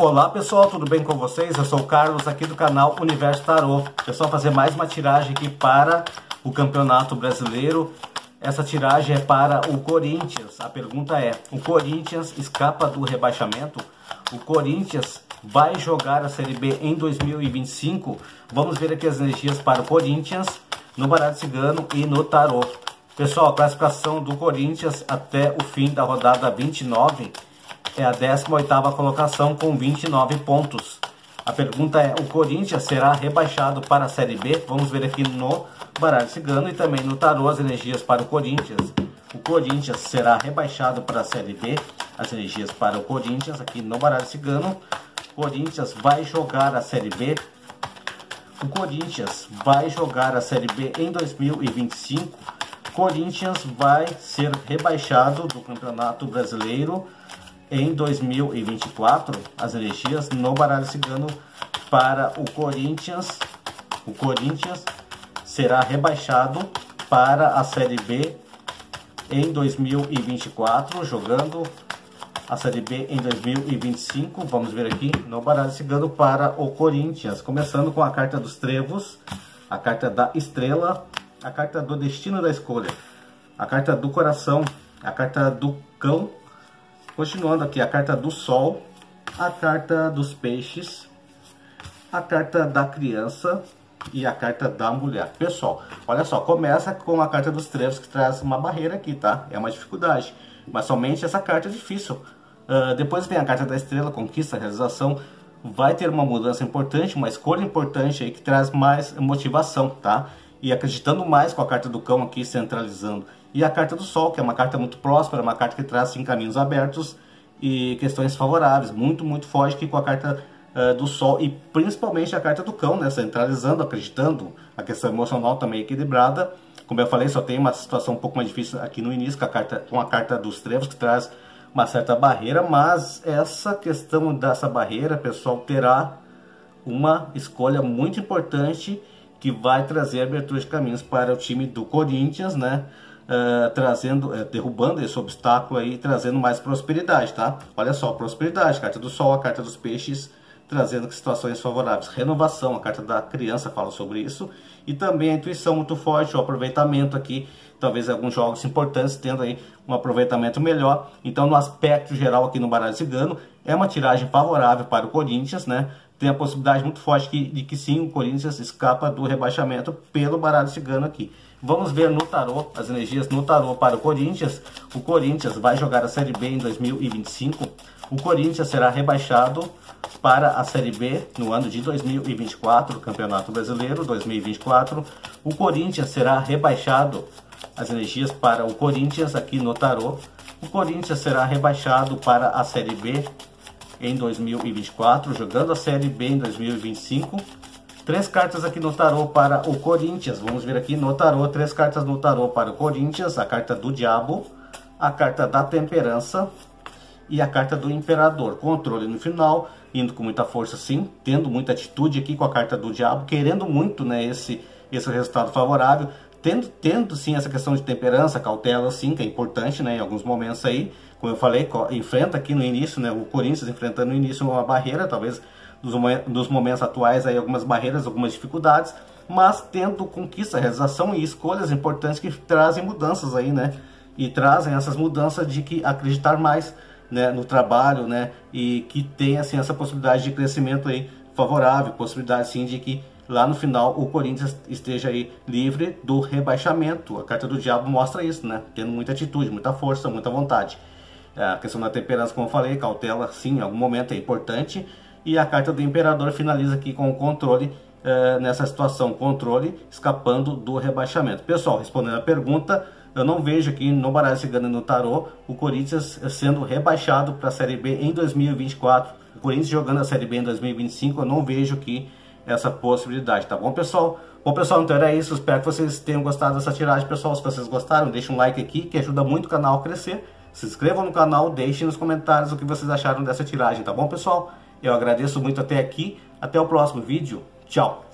Olá pessoal, tudo bem com vocês? Eu sou o Carlos aqui do canal Universo Tarô. Pessoal, fazer mais uma tiragem aqui para o Campeonato Brasileiro. Essa tiragem é para o Corinthians. A pergunta é: o Corinthians escapa do rebaixamento? O Corinthians vai jogar a Série B em 2025? Vamos ver aqui as energias para o Corinthians no baralho cigano e no tarô. Pessoal, classificação do Corinthians até o fim da rodada 29 é a 18ª colocação com 29 pontos. A pergunta é, o Corinthians será rebaixado para a Série B? Vamos ver aqui no baralho cigano e também no tarô as energias para o Corinthians. O Corinthians será rebaixado para a Série B, as energias para o Corinthians aqui no baralho cigano. Corinthians vai jogar a Série B. O Corinthians vai jogar a Série B em 2025. Corinthians vai ser rebaixado do Campeonato Brasileiro em 2024 as energias no baralho cigano para o Corinthians. O Corinthians será rebaixado para a Série B em 2024, jogando a Série B em 2025. Vamos ver aqui no baralho cigano para o Corinthians, começando com a carta dos trevos, a carta da estrela, a carta do destino da escolha, a carta do coração, a carta do cão Continuando aqui, a carta do Sol, a carta dos Peixes, a carta da Criança e a carta da Mulher. Pessoal, olha só, começa com a carta dos Trevos, que traz uma barreira aqui, tá? É uma dificuldade, mas somente essa carta é difícil. Uh, depois vem a carta da Estrela, Conquista, Realização. Vai ter uma mudança importante, uma escolha importante aí que traz mais motivação, tá? E acreditando mais com a carta do Cão aqui, centralizando e a carta do Sol, que é uma carta muito próspera, uma carta que traz sim, caminhos abertos e questões favoráveis, muito, muito forte que com a carta uh, do Sol e principalmente a carta do Cão, né, centralizando, acreditando, a questão emocional também equilibrada. Como eu falei, só tem uma situação um pouco mais difícil aqui no início com a carta, com a carta dos Trevos, que traz uma certa barreira, mas essa questão dessa barreira, pessoal, terá uma escolha muito importante que vai trazer abertura de caminhos para o time do Corinthians, né? uh, trazendo, uh, derrubando esse obstáculo aí, trazendo mais prosperidade, tá? Olha só, prosperidade, carta do sol, a carta dos peixes, trazendo situações favoráveis. Renovação, a carta da criança fala sobre isso. E também a intuição muito forte, o aproveitamento aqui, talvez alguns jogos importantes tendo aí um aproveitamento melhor. Então, no aspecto geral aqui no baralho cigano, é uma tiragem favorável para o Corinthians, né? Tem a possibilidade muito forte que, de que sim, o Corinthians escapa do rebaixamento pelo baralho cigano aqui. Vamos ver no tarô, as energias no tarô para o Corinthians. O Corinthians vai jogar a Série B em 2025. O Corinthians será rebaixado para a Série B no ano de 2024, Campeonato Brasileiro 2024. O Corinthians será rebaixado, as energias para o Corinthians aqui no tarô. O Corinthians será rebaixado para a Série B em 2024, jogando a Série B em 2025. Três cartas aqui no tarô para o Corinthians. Vamos ver aqui no tarô, três cartas no tarô para o Corinthians. A carta do Diabo, a carta da Temperança e a carta do Imperador. Controle no final, indo com muita força sim, tendo muita atitude aqui com a carta do Diabo, querendo muito né, esse, esse resultado favorável. Tendo, tendo sim essa questão de temperança, cautela sim, que é importante né, em alguns momentos aí. Como eu falei, enfrenta aqui no início, né, o Corinthians enfrentando no início uma barreira, talvez dos, dos momentos atuais aí algumas barreiras, algumas dificuldades, mas tendo conquista, realização e escolhas importantes que trazem mudanças aí, né? E trazem essas mudanças de que acreditar mais né, no trabalho, né? E que tem assim essa possibilidade de crescimento aí favorável, possibilidade sim de que lá no final o Corinthians esteja aí livre do rebaixamento. A carta do diabo mostra isso, né? Tendo muita atitude, muita força, muita vontade. A questão da temperança, como eu falei, cautela sim, em algum momento é importante, e a carta do imperador finaliza aqui com o controle é, nessa situação, controle escapando do rebaixamento. Pessoal, respondendo a pergunta, eu não vejo aqui no baralho cigano e no tarô o Corinthians sendo rebaixado para a Série B em 2024. O Corinthians jogando a Série B em 2025, eu não vejo aqui essa possibilidade, tá bom, pessoal? Bom, pessoal, então era isso. Espero que vocês tenham gostado dessa tiragem, pessoal. Se vocês gostaram, deixem um like aqui, que ajuda muito o canal a crescer. Se inscrevam no canal, deixem nos comentários o que vocês acharam dessa tiragem, tá bom, pessoal? Eu agradeço muito até aqui. Até o próximo vídeo. Tchau!